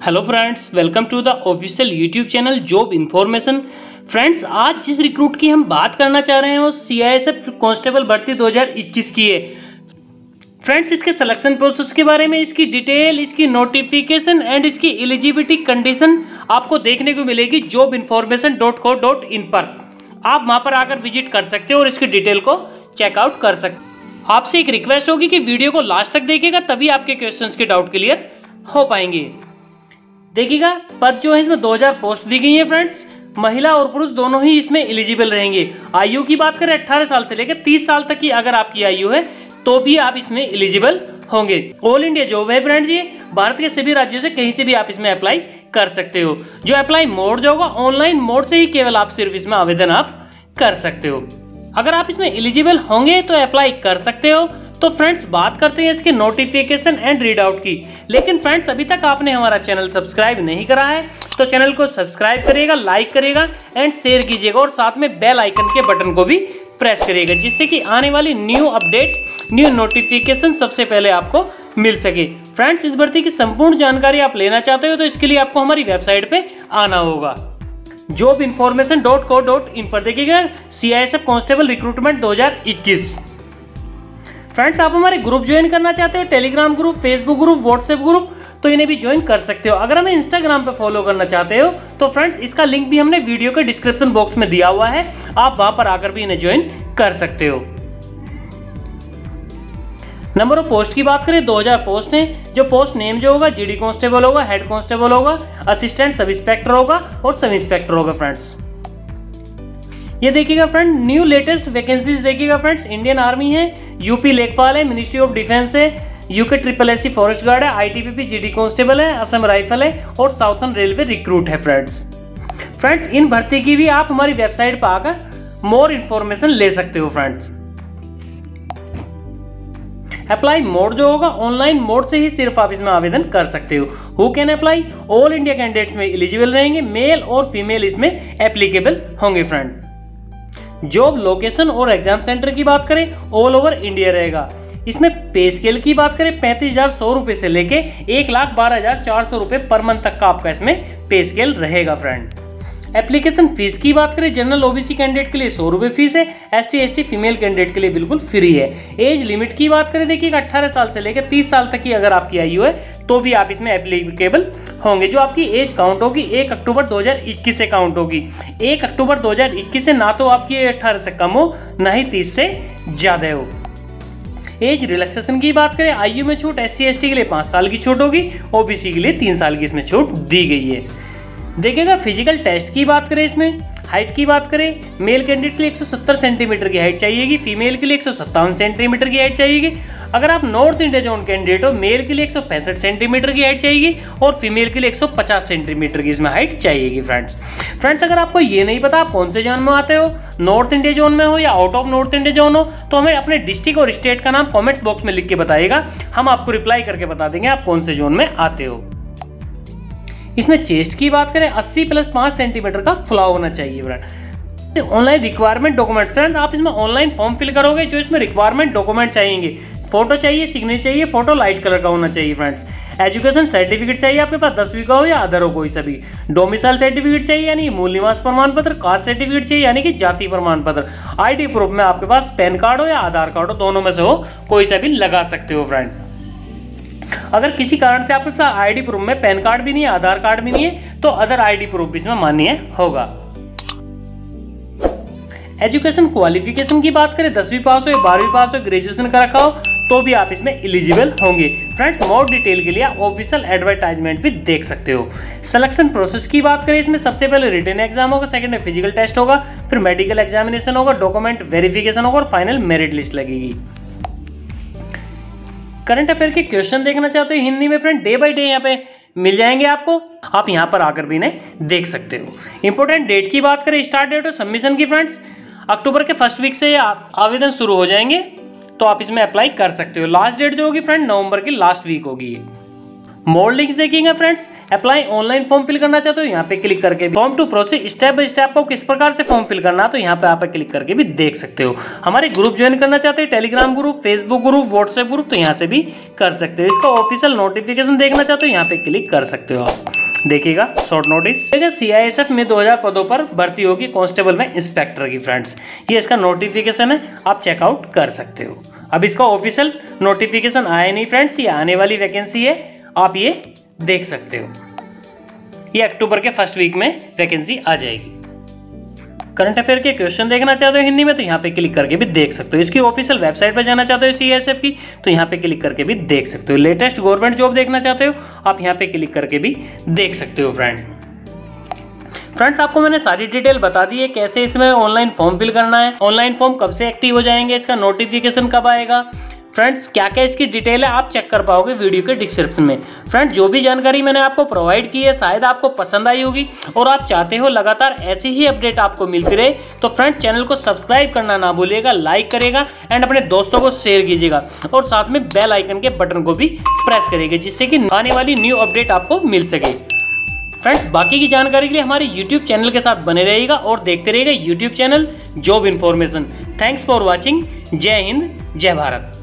Hello friends welcome to the official YouTube channel job information friends आज जिस recruit की हम बात करना चाह रहे हैं, वो C I S F constable भर्ती 2021 की है। फ्रेंड्स इसके सिलेक्शन प्रोसेस के बारे में, इसकी डिटेल इसकी नोटिफिकेशन एंड इसकी एलिजिबिलिटी कंडीशन आपको देखने को मिलेगी job information dot co dot in पर। आप वहाँ पर आकर विज़िट कर सकते हो और इसकी डिटेल को चेकआउट कर सकते आपसे एक रिक्वेस्ट होगी कि वीडियो को लास्ट तक देखिएगा तभी आपके क्वेश्चंस के डाउट क्लियर हो पाएँगे। देखिएगा, पद जो है इसमें 2000 पोस्ट दी गई है फ्रेंड्स महिला और पुरुष दोनों ही इसमें एलिजिबल रहेंगे। आयु की बात करें 18 साल से लेकर 30 साल तक की अगर आपकी आयु है तो भी आप इसमें एलिजिबल होंगे। ऑल इंडिया जॉब है फ्रेंड्स ये। भारत के सभी राज्यों से कहीं से भी आप इसमें अप्लाई कर सकते हो। जो अप्लाई मोड जो होगा ऑनलाइन मोड से ही केवल आप सिर्फ़ इसमें आवेदन आप कर सकते हो। अगर आप इसमें एलिजिबल होंगे तो अप्लाई कर सकते हो। तो फ्रेंड्स बात करते हैं इसके नोटिफिकेशन एंड रीड आउट की। लेकिन फ्रेंड्स अभी तक आपने हमारा चैनल सब्सक्राइब नहीं करा है तो चैनल को सब्सक्राइब करिएगा लाइक करिएगा एंड शेयर कीजिएगा और साथ में बेल आइकन के बटन को भी प्रेस करिएगा, जिससे कि आने वाली न्यू अपडेट न्यू नोटिफिकेशन सबसे पहले आपको मिल सके। फ्रेंड्स इस भर्ती की संपूर्ण जानकारी आप लेना चाहते हो तो इसके लिए आपको हमारी वेबसाइट पे आना होगा। Job information dot co dot in पर देखिएगा C I S F constable recruitment 2021 friends आप हमारे ग्रुप ज्वाइन करना चाहते हो Telegram group Facebook group WhatsApp group तो इन्हें भी ज्वाइन कर सकते हो। अगर हमें इंस्टाग्राम पे फॉलो करना चाहते हो तो फ्रेंड्स इसका लिंक भी हमने वीडियो के डिस्क्रिप्शन बॉक्स में दिया हुआ है। आप वहाँ पर आकर भी इन्हें ज्वाइन कर सकते हो। नंबर ऑफ़ पोस्ट की बात करें 2000 पोस्ट हैं। जो पोस्ट नेम जो होगा जीडी कांस्टेबल होगा हेड कांस्टेबल होगा असिस्टेंट सब इंस्पेक्टर होगा, और सब इंस्पेक्टर होगा फ्रेंड्स ये देखिएगा फ्रेंड न्यू लेटेस्ट वैकेंसीज देखिएगा फ्रेंड्स इंडियन आर्मी है यूपी लेखपाल है मिनिस्ट्री ऑफ़ डिफेंस है UK triple S forest guard है आईटीबीपी जीडी कांस्टेबल है असम राइफल है और साउथर्न रेलवे रिक्रूट है फ्रेंड्स। फ्रेंड्स, इन भर्ती की भी आप हमारी वेबसाइट पर आकर मोर इन्फॉर्मेशन ले सकते हो फ्रेंड्स। अप्लाई मोड जो होगा ऑनलाइन मोड से ही सिर्फ़ आप इसमें आवेदन कर सकते हो। Who can apply all India candidates में एलिजिबल रहेंगे मेल और फीमेल इसमें एप्लीकेबल होंगे फ्रेंड। जॉब, लोकेशन और एग्ज़ाम सेंटर की बात करें ऑल ओवर इंडिया रहेगा। इसमें पे स्केल की बात करें, पैंतीस हज़ार सौ रुपए से लेके एक लाख बारह हज़ार चार सौ रुपए पर मंथ तक का आपका इसमें पे स्केल रहेगा फ्रेंड एप्लीकेशन फ़ीस की बात करें जनरल ओबीसी कैंडिडेट के लिए सौ रुपए फ़ीस है एस टी फीमेल कैंडिडेट के लिए बिल्कुल फ्री है। एज लिमिट की बात करें, देखिए, अट्ठारह साल से लेकर तीस साल तक की अगर आपकी आयु है तो भी आप इसमें एप्लीकेबल होंगे। जो आपकी एज काउंट होगी, एक अक्टूबर 2021 से काउंट होगी। एक अक्टूबर 2021 से ना तो आपकी अट्ठारह से कम हो, ना ही तीस से ज़्यादा हो। एज रिलैक्सेशन की बात करें, आयु में छूट एस सी के लिए पाँच साल की छूट होगी ओबीसी के लिए तीन साल की इसमें छूट दी गई है। देखिएगा फ़िज़िकल टेस्ट की बात करें इसमें हाइट की बात करें मेल कैंडिडेट के लिए 170 सेंटीमीटर की हाइट चाहिएगी फीमेल के लिए एक सौ सत्तावन सेंटीमीटर की हाइट चाहिएगी। अगर आप नॉर्थ इंडिया जोन कैंडिडेट हो मेल के लिए एक सौ पैंसठ सेंटीमीटर की हाइट चाहिएगी और फीमेल के लिए 150 सेंटीमीटर की इसमें हाइट चाहिएगी फ्रेंड्स फ्रेंड्स अगर आपको ये नहीं पता, आप कौन से जोन में आते हो? नॉर्थ इंडिया जोन में हो या out of north India zone हो तो हमें अपने डिस्ट्रिक्ट और स्टेट का नाम कॉमेंट बॉक्स में लिख के बताइएगा। हम आपको रिप्लाई करके बता देंगे आप कौन से जोन में आते हो। इसमें चेस्ट की बात करें 80 प्लस 5 सेंटीमीटर का फ्लाव होना चाहिए friend online requirement document friend, आप इसमें ऑनलाइन फॉर्म फिल करोगे, जो इसमें रिक्वायरमेंट डॉक्यूमेंट चाहिए फ़ोटो चाहिए सिग्नेचर चाहिए फ़ोटो लाइट कलर का होना चाहिए फ्रेंड्स एजुकेशन सर्टिफिकेट चाहिए आपके पास, दसवीं का हो या अदर हो कोई सभी डोमिसाइल सर्टिफिकेट चाहिए, यानी मूल निवास प्रमाण पत्र कास्ट सर्टिफिकेट चाहिए, यानी कि जाति प्रमाण पत्र आईडी प्रूफ में आपके पास पैन कार्ड हो या आधार कार्ड हो, दोनों में से हो, कोई सा भी लगा सकते हो फ्रेंड अगर किसी कारण से आपके पास आईडी प्रूफ में पैन कार्ड भी नहीं है, आधार कार्ड भी नहीं है तो अदर आईडी प्रूफ भी इसमें मान्य होगा। एजुकेशन क्वालिफिकेशन की बात करें, दसवीं पास हो या बारहवीं पास हो ग्रेजुएशन का रखा हो तो भी आप इसमें एलिजिबल होंगे। फ्रेंड्स मोर डिटेल के लिए ऑफिशियल एडवर्टाइजमेंट भी देख सकते हो। सिलेक्शन प्रोसेस की बात करें, इसमें सबसे पहले रिटर्न एग्ज़ाम होगा सेकंड में फ़िज़िकल टेस्ट होगा, फिर मेडिकल एग्जामिनेशन होगा डॉक्यूमेंट वेरिफिकेशन होगा और फाइनल मेरिट लिस्ट लगेगी। करंट अफेयर के क्वेश्चन देखना चाहते हो हिंदी में फ्रेंड डे बाई डे यहाँ पे मिल जाएँगे आपको। आप यहाँ पर आकर भी इन्हें देख सकते हो। इंपॉर्टेंट डेट की बात करें स्टार्ट डेट और सबमिशन की फ्रेंड्स अक्टूबर के फ़र्स्ट वीक से आवेदन शुरू हो जाएँगे तो आप इसमें अप्लाई कर सकते हो। लास्ट डेट जो होगी फ्रेंड नवंबर की लास्ट वीक होगी मोर लिंक्स देखेंगे friends apply online form fill करना चाहते हो, यहाँ पे क्लिक करके form to process step by step को किस प्रकार से फॉर्म फिल करना है तो यहाँ पे आप क्लिक करके भी देख सकते हो। हमारे ग्रुप ज्वाइन करना चाहते हो Telegram group Facebook group WhatsApp group तो यहाँ से भी कर सकते हो। इसका ऑफिशियल नोटिफिकेशन देखना चाहते हो, यहाँ पे क्लिक कर सकते हो आप। देखिएगा शॉर्ट नोटिस देखिए सीआईएसएफ में 2000 पदों पर भर्ती होगी कांस्टेबल में इंस्पेक्टर की फ्रेंड्स ये इसका नोटिफिकेशन है, आप चेकआउट कर सकते हो। अब इसका ऑफिशियल नोटिफिकेशन आया नहीं फ्रेंड्स ये आने वाली वैकेंसी है। आप ये देख सकते हो। ये अक्टूबर के फ़र्स्ट वीक में वैकेंसी आ जाएगी। करंट अफेयर के क्वेश्चन देखना चाहते हो हिंदी में तो यहाँ पे क्लिक करके भी देख सकते हो। इसकी ऑफिशियल वेबसाइट पर जाना चाहते हो सी एस एफ़ की तो यहाँ पे क्लिक करके भी देख सकते हो। लेटेस्ट गवर्नमेंट जॉब देखना चाहते हो, आप यहाँ पे क्लिक करके भी देख सकते हो फ्रेंड फ्रेंड्स आपको मैंने सारी डिटेल बता दी है कैसे इसमें ऑनलाइन फॉर्म फिल करना है। ऑनलाइन फॉर्म कब से एक्टिव हो जाएँगे, इसका नोटिफिकेशन कब आएगा? फ्रेंड्स, क्या क्या इसकी डिटेल है, आप चेक कर पाओगे वीडियो के डिस्क्रिप्शन में। फ्रेंड्स, जो भी जानकारी मैंने आपको प्रोवाइड की है, शायद आपको पसंद आई होगी, और आप चाहते हो लगातार ऐसी ही अपडेट आपको मिलती रहे तो फ्रेंड्स चैनल को सब्सक्राइब करना ना भूलिएगा लाइक करेगा एंड अपने दोस्तों को शेयर कीजिएगा, और साथ में बेल आइकन के बटन को भी प्रेस करेगा जिससे कि आने वाली न्यू अपडेट आपको मिल सके। फ्रेंड्स, बाकी की जानकारी के लिए हमारे YouTube चैनल के साथ बने रहेगा और देखते रहेगा YouTube channel job information thanks for watching जय हिंद, जय भारत।